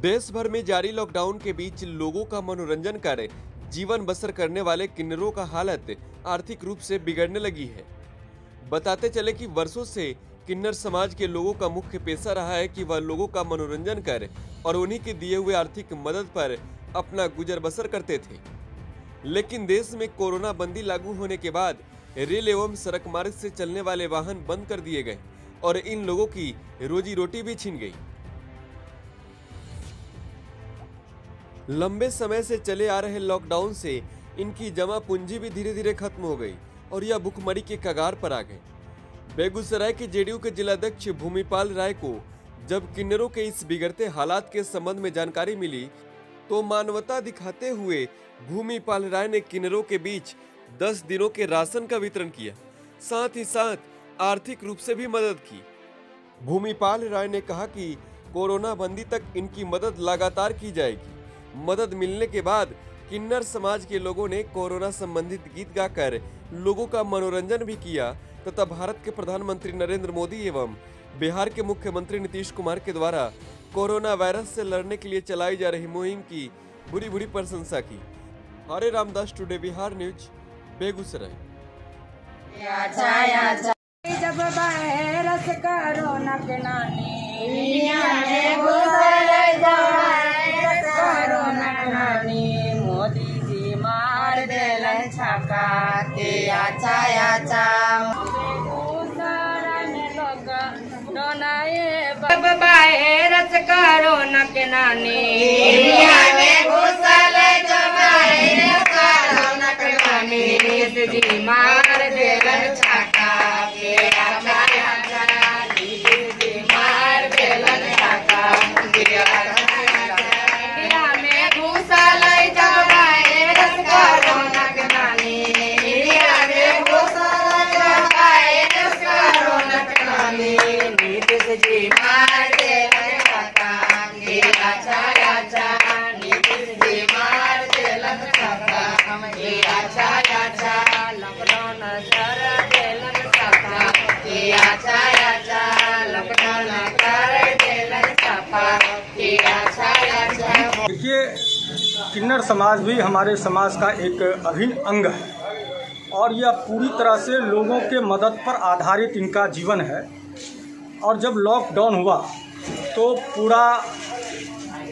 देश भर में जारी लॉकडाउन के बीच लोगों का मनोरंजन कर जीवन बसर करने वाले किन्नरों का हालत आर्थिक रूप से बिगड़ने लगी है। बताते चले कि वर्षों से किन्नर समाज के लोगों का मुख्य पेशा रहा है कि वह लोगों का मनोरंजन कर और उन्हीं के दिए हुए आर्थिक मदद पर अपना गुजर बसर करते थे। लेकिन देश में कोरोना बंदी लागू होने के बाद रेल एवं सड़क मार्ग से चलने वाले वाहन बंद कर दिए गए और इन लोगों की रोजी रोटी भी छीन गई। लंबे समय से चले आ रहे लॉकडाउन से इनकी जमा पूंजी भी धीरे धीरे खत्म हो गई और यह भुखमरी के कगार पर आ गए। बेगूसराय के जेडीयू के जिलाध्यक्ष भूमिपाल राय को जब किन्नरों के इस बिगड़ते हालात के संबंध में जानकारी मिली तो मानवता दिखाते हुए भूमिपाल राय ने किन्नरों के बीच 10 दिनों के राशन का वितरण किया। साथ ही साथ आर्थिक रूप से भी मदद की। भूमिपाल राय ने कहा कि कोरोना बंदी तक इनकी मदद लगातार की जाएगी। मदद मिलने के बाद किन्नर समाज के लोगों ने कोरोना संबंधित गीत गाकर लोगों का मनोरंजन भी किया, तथा भारत के प्रधानमंत्री नरेंद्र मोदी एवं बिहार के मुख्यमंत्री नीतीश कुमार के द्वारा कोरोना वायरस से लड़ने के लिए चलाई जा रही मुहिम की बुरी बुरी प्रशंसा की। Hare Ramdas today, Bihar news, Begusarai. जब वायरस देलन छक्का के अच्छा अच्छा जब वायरस देखिए, किन्नर समाज भी हमारे समाज का एक अभिन्न अंग है और यह पूरी तरह से लोगों के मदद पर आधारित इनका जीवन है। और जब लॉकडाउन हुआ तो पूरा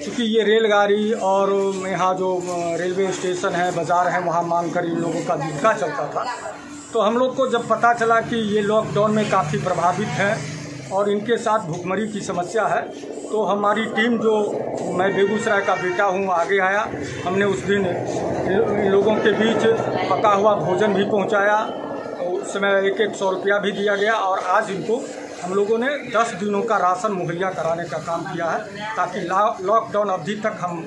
चूँकि ये रेलगाड़ी और यहाँ जो रेलवे स्टेशन है, बाज़ार है, वहाँ मांग कर इन लोगों का जीविका चलता था। तो हम लोग को जब पता चला कि ये लॉकडाउन में काफ़ी प्रभावित हैं और इनके साथ भूखमरी की समस्या है तो हमारी टीम जो, मैं बेगूसराय का बेटा हूँ, आगे आया। हमने उस दिन इन लोगों के बीच पका हुआ भोजन भी पहुँचाया उस समय एक एक सौ रुपया भी दिया गया और आज इनको हम लोगों ने 10 दिनों का राशन मुहैया कराने का काम किया है ताकि लॉकडाउन अवधि तक हम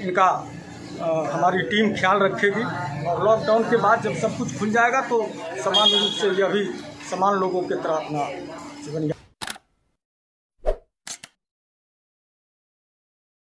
इनका आ, हमारी टीम ख्याल रखेगी। और लॉकडाउन के बाद जब सब कुछ खुल जाएगा तो समान रूप से यह भी समान लोगों के तरह अपना जीवन